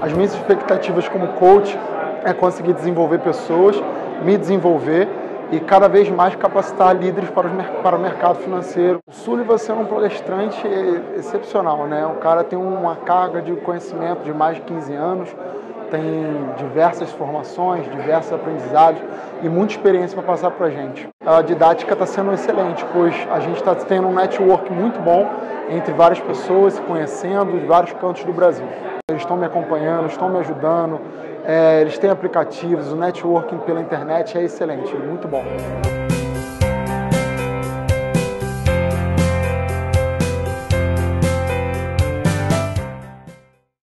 As minhas expectativas como coach é conseguir desenvolver pessoas, me desenvolver e cada vez mais capacitar líderes para, para o mercado financeiro. O Sullivan é um palestrante excepcional, né? O cara tem uma carga de conhecimento de mais de 15 anos, tem diversas formações, diversos aprendizados e muita experiência para passar para a gente. A didática está sendo excelente, pois a gente está tendo um network muito bom entre várias pessoas, se conhecendo de vários cantos do Brasil. Eles estão me acompanhando, estão me ajudando, é, eles têm aplicativos, o networking pela internet é excelente, muito bom.